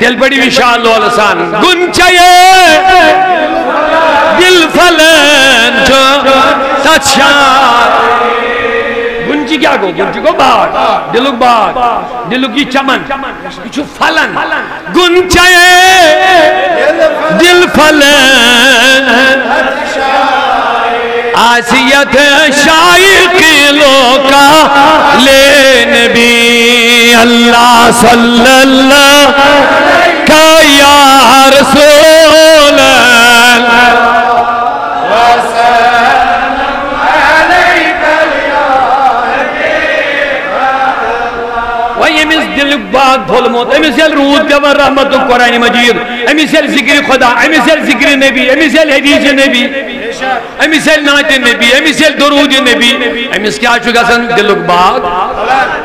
तेल बड़ी विशाल लोलसान गुंचये दिल फलन जो गुंजी क्या गो? गुंजी को बाग दिलुक बाग दिलुक की चमन। ये फलन। गुंचये दिल आसियत शाइक लोका ले नबी अल्लाह सल्लल्लाहु का यार सोल बाग भोलमोत अमिस रूद गवर रहमत कुरान मजीद अमिस यल ज़िक्र खुदा अमिस ये ज़िक्र नबी अमिस यल हदीस नबी। अमिस नात नबी अमिस दरूद नबी अमिस क्या गसन दिल बाग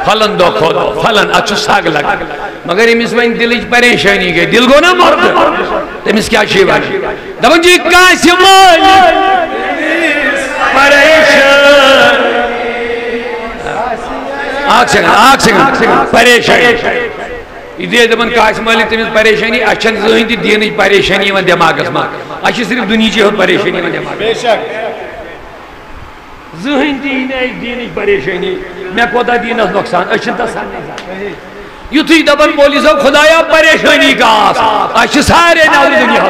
फलन दो खोदो फलन अच्छु साग लग मगर अमिस वन दिल परेशानी गई दिल गो ना मर्द तमिस क्या दपन जी कासिम परेशान सेकंड परेशानी दपन काश मालिक तमिस परेशानी अच्छन जहन दीन परेशानी यहाँ दिमागस मा अच्छ सिर्फ़ दुनिया होत परेशानी दिमाग बेशक जहन ती दीन परेशानी मे कोता दीनस नुकसान अच्छ तसान युथी दपन पुलिस खुदाया परेशानी का अच्छ सारे नाल दुनिया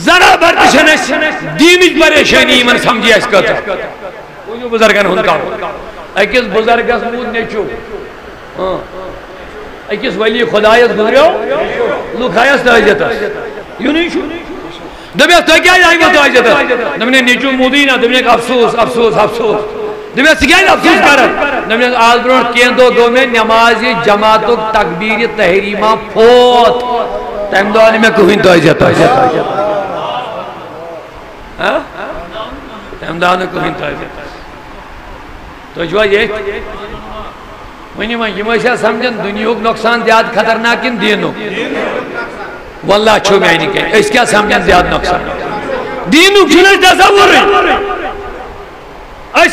जरा बर्दशन दीन परेशानी मन समझी अस कत बुजुर्गन अकिस बुजुर्गस मूद नेचू अकिस वली खुदायस गुजरियो लुखायस ताजत यू नहीं छु दबिया तो क्या वो ताजत नमने नेचू मूदी ना दबिया अफसोस अफसोस अफसोस दबिया क्या अफसोस कर नमने आज ब्रो के दो दो में नमाज़ जमात तकबीर तहरीमा फोत तम दो में कहीं ताजत तम दो में कहीं ताजत तो जो ये वनी समझन दुनियुक नुकसान ज़्यादा खतरनाक इन दीनुक वल्ला छो मैं नहीं क्या समझन ज़्यादा नुकसान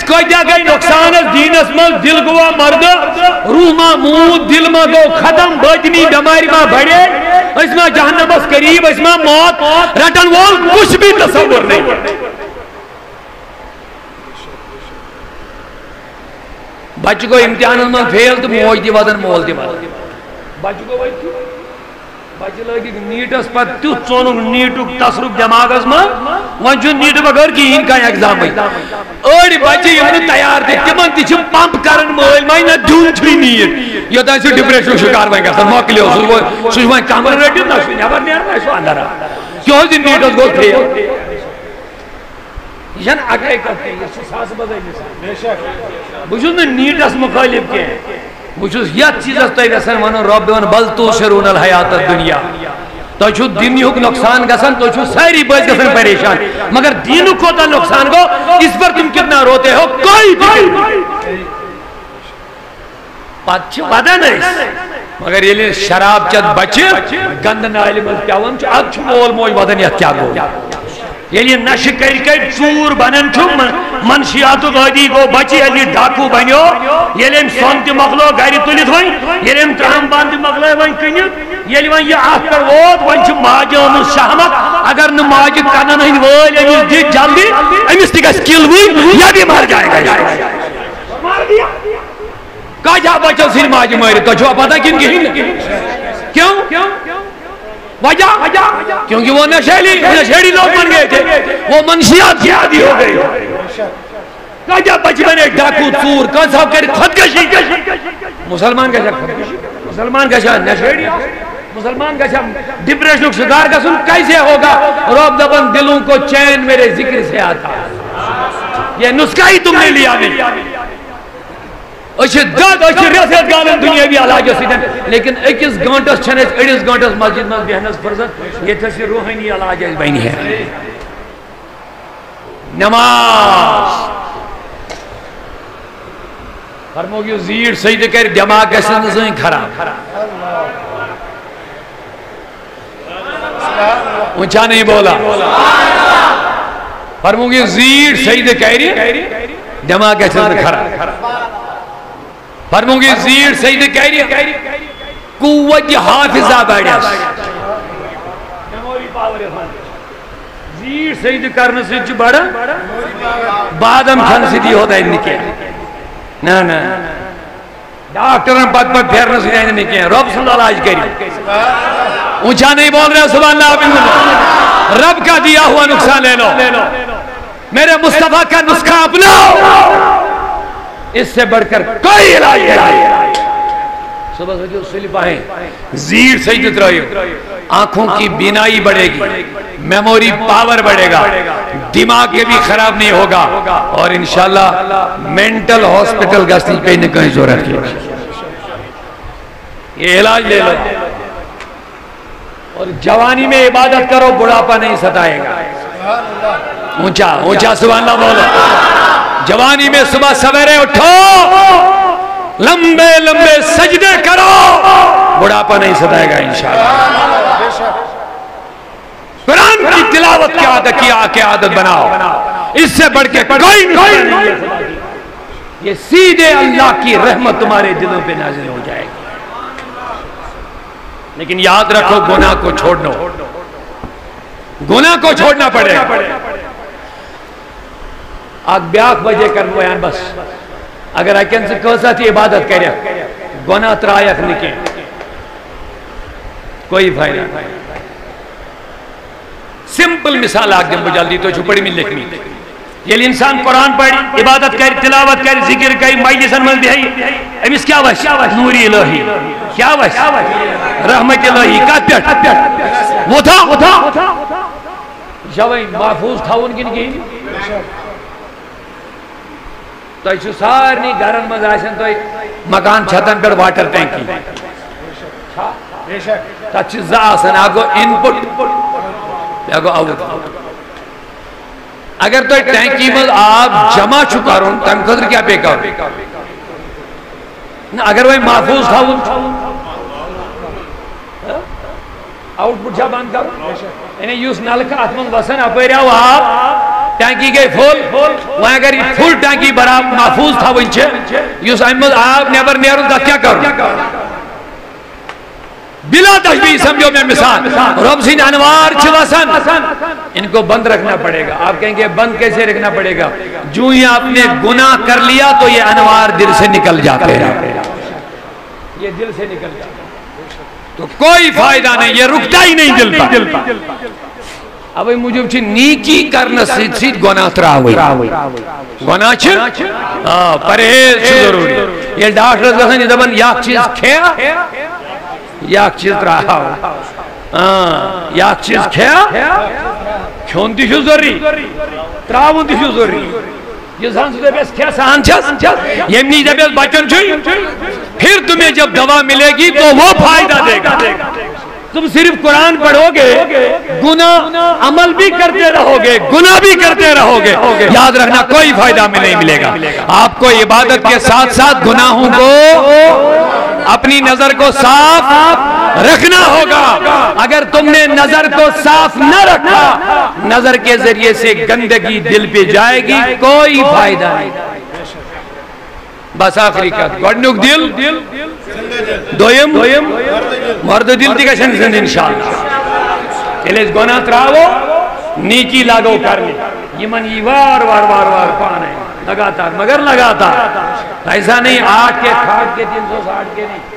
कत्या गई नुकसान मज दिल गोवा मर्द रूह मा मूद दिल मा गो खत्म बदनी बीमारी मा बड़े मा जहन्नमस करीब मा मौत रटन वोल कुछ भी तस्वुर नहीं बच गो इम्तिहान में फेल तो मोज वदन मोल दी वदन बच गो बच लगे नीटस पर तुथ चोन नीटुक तसरुक दिमागस में वन नीट बगैर कहीं का एग्ज़ाम अड़ बच्चे तैयार थे तिमन तम पंप कर मल माय ना दून नीट सह डिप्रेशन शिकार गसन मकलियो सह कमर रटित नबर ना अंदर नीटस गो फेल यह सास बदल बहुत नीटस मुखालिफ कह बहुत यथ चीजस तुम वन रब वन बल तो शरून हयात दुनिया। तुम दिनुक नुकसान गसन तुम सारी बच परेशान। मगर दीन कोता नुकसान गो इस पर तुम कितना रोते हो? नहीं। मगर ये शराब चत बचे गंद नाल मज अब मोल मोज गो ये नश कर चूर बनन मनशियात आदि गो बचे ये डाकू बनो ये सोन तक मकलो गर तुलित वन ये त्राम बान मकल वन कनित ये यह अत पे वोत वन माज सहमत अगर न माज कनन हंद वल जल्दी अमिस किल भी मर जाएगा कजा बचो सिर माज मार तो पता किन क्यों क्यों वजह? क्योंकि वो नशेली, नशेड़ी लोग बन गए थे। वो मनशियात की आदि हो गई। राजा बचपन एक डाकू, चूर साहब करे खुदकशी। मुसलमान का मुसलमान का नशेड़ी मुसलमान का डिप्रेशन शिकार का सुन कैसे होगा? रोब दबन दिलों को चैन मेरे ज़िक्र से आता ये नुस्खा ही तुमने लिया नहीं। दुनियावी इलाजो लेकिन अकिस गंटस अड़िस गंटस मस्जिद मज बेहनस फुर्सत ये रूहानी इलाज बन नमाज़ फरमो जीड़ सही कर दिमाग खराब ऊँचा नहीं बोला फरमो सही कर दिमाग खराब फरमूँगी जीर सही कह रही कुत हाफिजा जीर सही कर बड़ बादम खन सी होता है ना ना डॉक्टर पद फेरने से नहीं कह रब करी ऊँचा नहीं बोल रहे सुबह रब का दिया हुआ नुकसान ले लो मेरे मुस्तफ़ा का नुस्खा अपनाओ इससे बढ़कर कोई इलाज नहीं सुबह से जो स्लिप आए जीर सही रहे आँखों की बिनाई बढ़ेगी। मेमोरी पावर बढ़ेगा। दिमाग के भी खराब नहीं होगा। और इंशाल्लाह मेंटल हॉस्पिटल गश्ती कहीं ना कहीं ज़रूरत है। ये इलाज ले लो। और जवानी में इबादत करो बुढ़ापा नहीं सताएगा। ऊँचा ऊँचा सुबह ना बोलो। जवानी में सुबह सवेरे उठो। लंबे लंबे सजदे करो। बुढ़ापा नहीं सताएगा इंशाल्लाह। कुरान की तिलावत की आदत की आके आदत बनाओ। इससे बढ़ के कोई नहीं ये सीधे अल्लाह की रहमत तुम्हारे दिलों पे नाजिल हो जाएगी। लेकिन याद रखो, गुनाह को छोड़ना गुनाह को छोड़ना पड़ेगा। आग ब्याख बजे कर बयान बस अगर अकन से कह सी इबादत कर गुनाह त्रायक निके कोई फ़ायदा सिंपल मिसाल आग जब जल्दी तो छुपड़ी में लिखनी ये इंसान कुरान पढ़ी इबादत कर तिलावत कर ज़िक्र कर मजलिसन मल दिहाई अमिस क्या वश नूरी इलाही क्या वश रहमत इलाही का पेट वो था वो था जब महफूज था उनकी तुम सारे घर मज तो मकान छतन पे वाटर टैंकी तथ गो इनपुट गो आउट अगर तो टैंकी में आप जमा चुका रो तम खतर क्या पे कर अगर वह महफूज था आउटपुट बंद कर। नलका अत मन वसन अपर आप। टैंकी गई फुल। वह अगर फुल टैंकी बरा महफूज था युस अम आब नबर नेर क्या कर? बिला तशबी समझो मैं मिसाल। रब सिंह अनवार वसन। इनको बंद रखना पड़ेगा। आप कहेंगे, बंद कैसे रखना पड़ेगा? जो ही आपने गुनाह कर लिया तो ये अनवार दिल से निकल जाते हैं। ये दिल से निकल जाते तो कोई फ़ायदा नहीं, ये रुकता ही नहीं दिल पर। अब मुझे नीकी त्रा हुई गुनाह छ हाँ परहेज ज़रूरी ये डॉक्टर गसन दबन या चीज़ खेया? या चीज़ रहा या चीज़ खया? खोन तु ज़रूरी त्रावन तु ज़रूरी बचन फिर तुम्हें जब दवा मिलेगी तो वो फ़ायदा देगा। तुम सिर्फ़ कुरान पढ़ोगे गुना अमल भी करते रहोगे गुना भी करते रहोगे। याद रखना, कोई फ़ायदा में नहीं मिलेगा। आपको इबादत के साथ साथ गुनाहों को अपनी नज़र को साफ़ रखना होगा। अगर तुमने नज़र को साफ़ न रखा, नज़र के ज़रिए से गंदगी दिल पे जाएगी, कोई फ़ायदा नहीं। बस आखिरी का गडनुक दिल। मर्द दिल ती गोना त्रावो नीकी लागो करने ये मन ये वार वार वार वार पान है लगातार मगर लगातार ऐसा नहीं आठ के खाट के तीन सौ साठ के नहीं